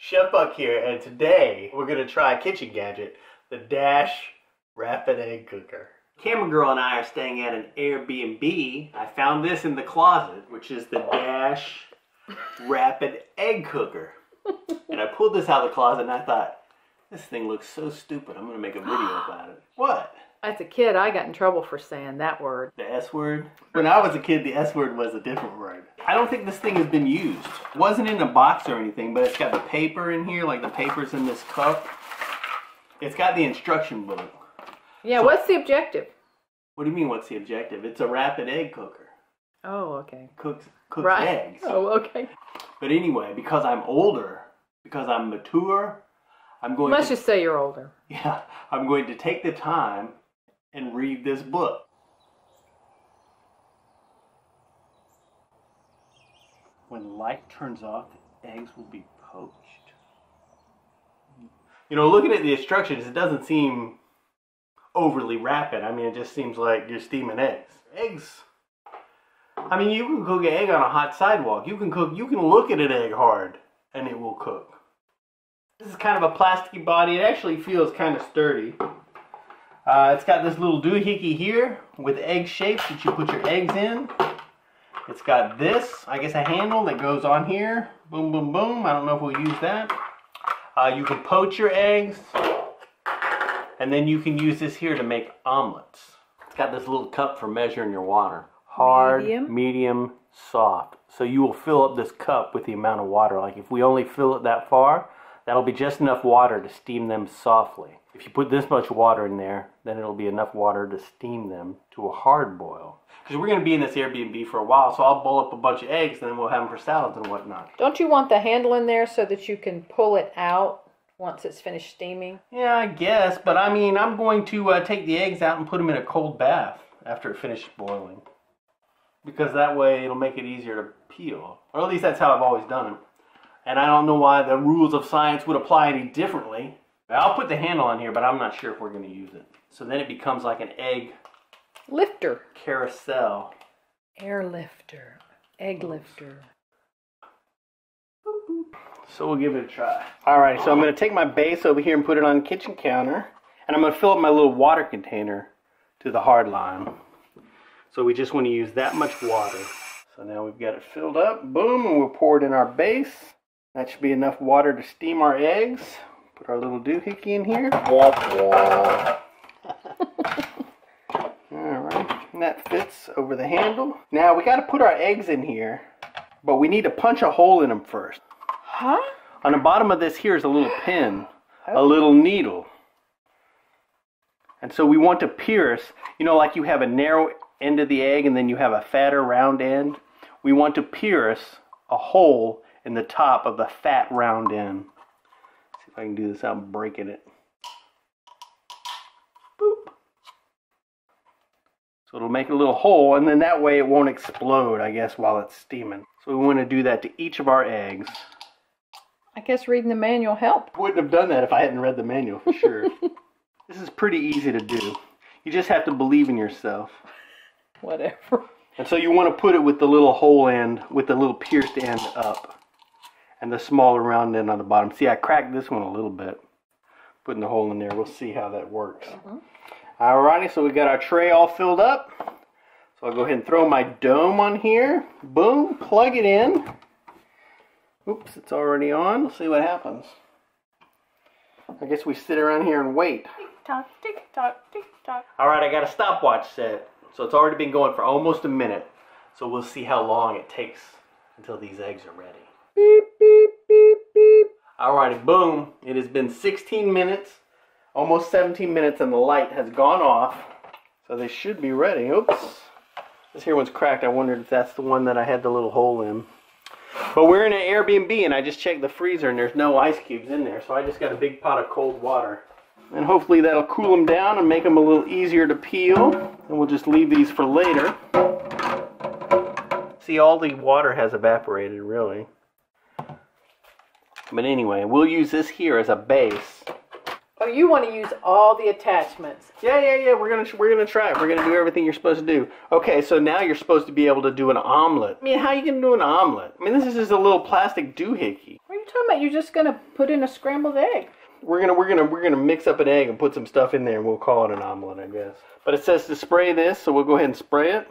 Chef Buck here, and today we're gonna try a kitchen gadget, the Dash Rapid Egg Cooker. Camera girl and I are staying at an Airbnb. I found this in the closet, which is the Dash Rapid Egg Cooker. and I pulled this out of the closet and I thought, this thing looks so stupid. I'm gonna make a video about it. What? As a kid, I got in trouble for saying that word. The S word? When I was a kid, the S word was a different word. I don't think this thing has been used. It wasn't in a box or anything, but it's got the paper in here, like the paper's in this cup. It's got the instruction book. Yeah, So- what's the objective? What do you mean, what's the objective? It's a rapid egg cooker. Oh, okay. Cooks, cooks right. eggs. Oh, okay. But anyway, because I'm older, because I'm mature, I'm going Let's to, just say you're older. yeah, I'm going to take the time and read this book. When light turns off, the eggs will be poached. You know, looking at the instructions, it doesn't seem overly rapid. I mean, it just seems like you're steaming eggs. Eggs. I mean, you can cook an egg on a hot sidewalk. You can cook. You can look at an egg hard, and it will cook. This is kind of a plasticky body. It actually feels kind of sturdy. Uh, it's got this little doohickey here with egg shapes that you put your eggs in. It's got this, I guess, a handle that goes on here. Boom, boom, boom. I don't know if we'll use that. Uh, you can poach your eggs, and then you can use this here to make omelets. It's got this little cup for measuring your water. Hard, Medium? medium, soft. So you will fill up this cup with the amount of water. Like if we only fill it that far, that'll be just enough water to steam them softly. If you put this much water in there, then it'll be enough water to steam them to a hard boil. Because we're going to be in this Airbnb for a while, so I'll boil up a bunch of eggs and then we'll have them for salads and whatnot. Don't you want the handle in there so that you can pull it out once it's finished steaming? Yeah, I guess, but I mean, I'm going to uh, take the eggs out and put them in a cold bath after it finishes boiling. Because that way it'll make it easier to peel. Or at least that's how I've always done it. And I don't know why the rules of science would apply any differently. I'll put the handle on here, but I'm not sure if we're going to use it. So then it becomes like an egg Lifter. carousel. Air lifter. Egg lifter. So we'll give it a try. Alright, so I'm going to take my base over here and put it on the kitchen counter. And I'm going to fill up my little water container to the hard line. So we just want to use that much water. So now we've got it filled up. Boom, and we'll pour it in our base. That should be enough water to steam our eggs. Put our little doohickey in here. Alright, and that fits over the handle. Now we got to put our eggs in here, but we need to punch a hole in them first. Huh? On the bottom of this here is a little pin, a oh. little needle. And so we want to pierce, you know, like you have a narrow end of the egg and then you have a fatter round end. We want to pierce a hole in the top of the fat round end. See if I can do this without breaking it. Boop. So it'll make a little hole and then that way it won't explode, I guess, while it's steaming. So we want to do that to each of our eggs. I guess reading the manual helped. Wouldn't have done that if I hadn't read the manual for sure. this is pretty easy to do. You just have to believe in yourself. Whatever. And so you want to put it with the little hole end, with the little pierced end up, and the smaller round end on the bottom. See, I cracked this one a little bit, putting the hole in there. We'll see how that works. Mm-hmm. Alrighty, so we got our tray all filled up. So I'll go ahead and throw my dome on here. Boom, plug it in. Oops, it's already on. Let's see what happens. I guess we sit around here and wait. Tock, tick tock, tick tock. All right, I got a stopwatch set. So it's already been going for almost a minute. So we'll see how long it takes until these eggs are ready. Beep. Alrighty, boom. It has been 16 minutes, almost 17 minutes, and the light has gone off. So they should be ready. Oops. This here one's cracked. I wondered if that's the one that I had the little hole in. But we're in an Airbnb, and I just checked the freezer, and there's no ice cubes in there. So I just got a big pot of cold water. And hopefully that'll cool them down and make them a little easier to peel. And we'll just leave these for later. See, all the water has evaporated, really. But anyway, we'll use this here as a base. Oh, you want to use all the attachments. Yeah, yeah, yeah. We're gonna we're gonna try it. We're gonna do everything you're supposed to do. Okay, so now you're supposed to be able to do an omelet. I mean, how are you gonna do an omelet? I mean, this is just a little plastic doohickey. What are you talking about? You're just gonna put in a scrambled egg. We're gonna we're gonna we're gonna mix up an egg and put some stuff in there, and we'll call it an omelet, I guess. But it says to spray this, so we'll go ahead and spray it.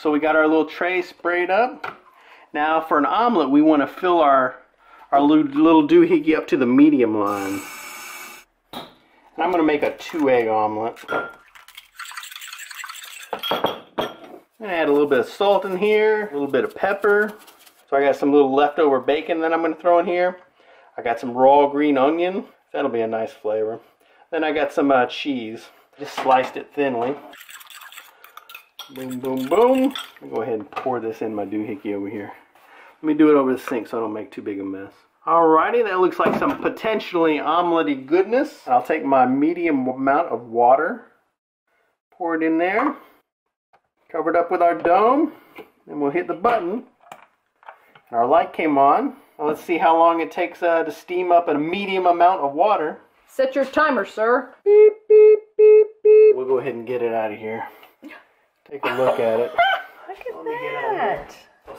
So we got our little tray sprayed up. Now for an omelet, we want to fill our our little, doohickey up to the medium line. And I'm gonna make a two egg omelet. And add a little bit of salt in here, a little bit of pepper. So I got some little leftover bacon that I'm gonna throw in here. I got some raw green onion. That'll be a nice flavor. Then I got some uh, cheese. Just sliced it thinly. Boom, boom, boom. Go ahead and pour this in my doohickey over here. Let me do it over the sink so I don't make too big a mess. Alrighty, that looks like some potentially omelety goodness. I'll take my medium amount of water, pour it in there, cover it up with our dome, and we'll hit the button. And Our light came on. Now let's see how long it takes uh, to steam up a medium amount of water. Set your timer, sir. Beep, beep, beep, beep. We'll go ahead and get it out of here. Take a look at it. Look at me get out of here. that.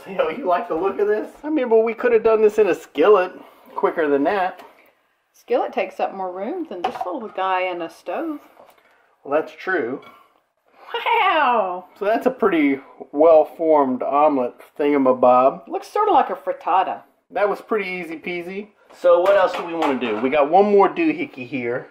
See how you like the look of this? I mean, but we could have done this in a skillet quicker than that. Skillet takes up more room than this little guy in a stove. Well, that's true. Wow. So that's a pretty well-formed omelet thingamabob. Looks sort of like a frittata. That was pretty easy peasy. So what else do we want to do? We got one more doohickey here,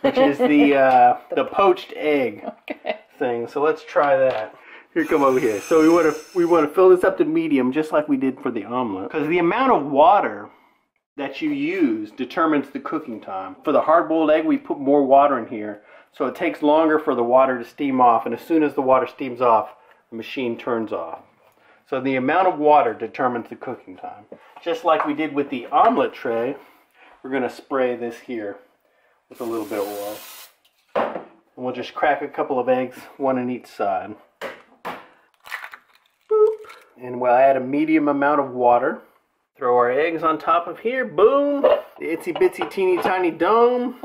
which is the uh, the poached egg Okay. thing. So let's try that. Here, come over here. So we want to we want to fill this up to medium, just like we did for the omelet, because the amount of water that you use determines the cooking time. For the hard-boiled egg, we put more water in here, so it takes longer for the water to steam off. And as soon as the water steams off, the machine turns off. So the amount of water determines the cooking time. Just like we did with the omelet tray, we're going to spray this here with a little bit of oil. And we'll just crack a couple of eggs, one on each side. Boop. And we'll add a medium amount of water. Throw our eggs on top of here. Boom. The itsy bitsy teeny tiny dome.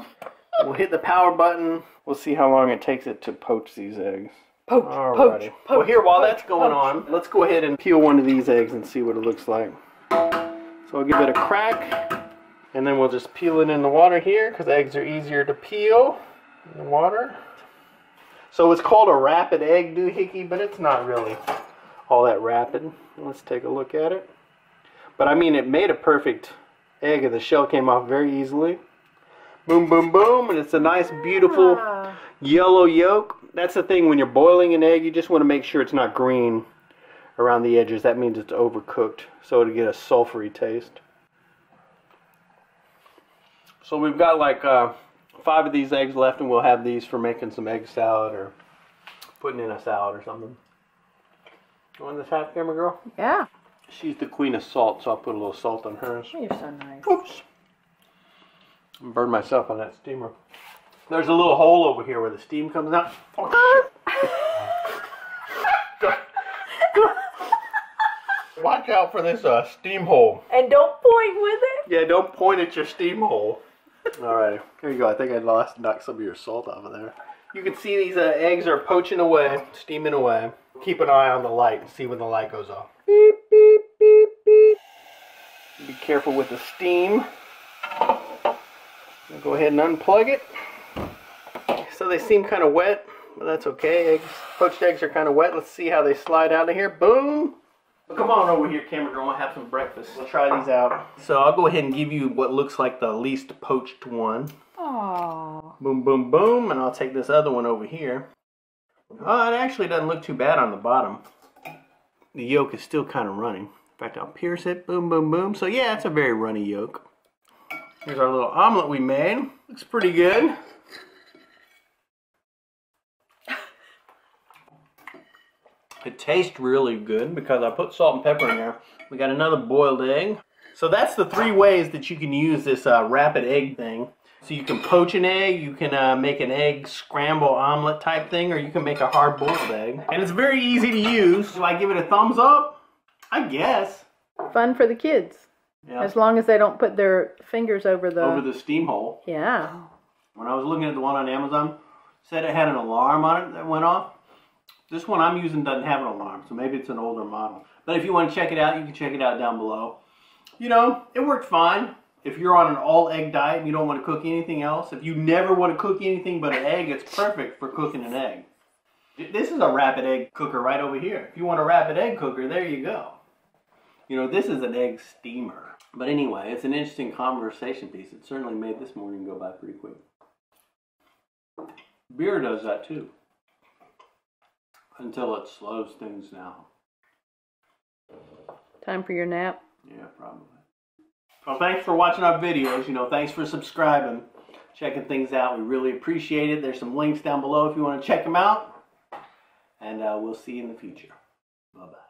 We'll hit the power button. We'll see how long it takes it to poach these eggs. Poach, Alrighty. poach, poach. well, here, while poach, that's going poach. on, let's go ahead and peel one of these eggs and see what it looks like. So I'll give it a crack, and then we'll just peel it in the water here, because eggs are easier to peel in the water. So it's called a rapid egg doohickey, but it's not really all that rapid. Let's take a look at it. But I mean, it made a perfect egg, and the shell came off very easily. Boom, boom, boom, and it's a nice, beautiful Ah. yellow yolk. That's the thing when you're boiling an egg, you just want to make sure it's not green around the edges. That means it's overcooked, so it'll get a sulfury taste. So we've got like uh, five of these eggs left, and we'll have these for making some egg salad or putting in a salad or something. You want this half camera girl? Yeah. She's the queen of salt, so I'll put a little salt on hers. You're so nice. Oops. Burned myself on that steamer. There's a little hole over here where the steam comes out. Oh. Watch out for this uh, steam hole. And don't point with it. Yeah, don't point at your steam hole. Alright, here you go. I think I lost knocked some of your salt off of there. You can see these uh, eggs are poaching away, steaming away. Keep an eye on the light and see when the light goes off. Beep, beep, beep, beep. Be careful with the steam. I'll go ahead and unplug it. So they seem kind of wet, but that's okay. Eggs, poached eggs are kind of wet. Let's see how they slide out of here. Boom. Come on over here, camera girl. I'll have some breakfast. We'll try these out. So I'll go ahead and give you what looks like the least poached one. Oh. Boom, boom, boom. And I'll take this other one over here. Oh, it actually doesn't look too bad on the bottom. The yolk is still kind of running. In fact, I'll pierce it. Boom, boom, boom. So yeah, it's a very runny yolk. Here's our little omelet we made. Looks pretty good. It tastes really good because I put salt and pepper in there. We got another boiled egg. So that's the three ways that you can use this uh, rapid egg thing. So you can poach an egg, you can uh, make an egg scramble omelet type thing, or you can make a hard boiled egg. And it's very easy to use. Do I give it a thumbs up? I guess. Fun for the kids. Yeah. As long as they don't put their fingers over the. Over the steam hole. yeah. When I was looking at the one on Amazon, said it had an alarm on it that went off. This one I'm using doesn't have an alarm, so maybe it's an older model. But if you want to check it out, you can check it out down below. you know, it worked fine. If you're on an all egg diet and you don't want to cook anything else, if you never want to cook anything but an egg, it's perfect for cooking an egg. This is a rapid egg cooker right over here. If you want a rapid egg cooker, there you go. You know, this is an egg steamer. But anyway, it's an interesting conversation piece. It certainly made this morning go by pretty quick. Beer does that too. Until it slows things down. Time for your nap. Yeah, probably. Well, thanks for watching our videos. You know, thanks for subscribing, checking things out. We really appreciate it. There's some links down below if you want to check them out. And uh, we'll see you in the future. Bye bye.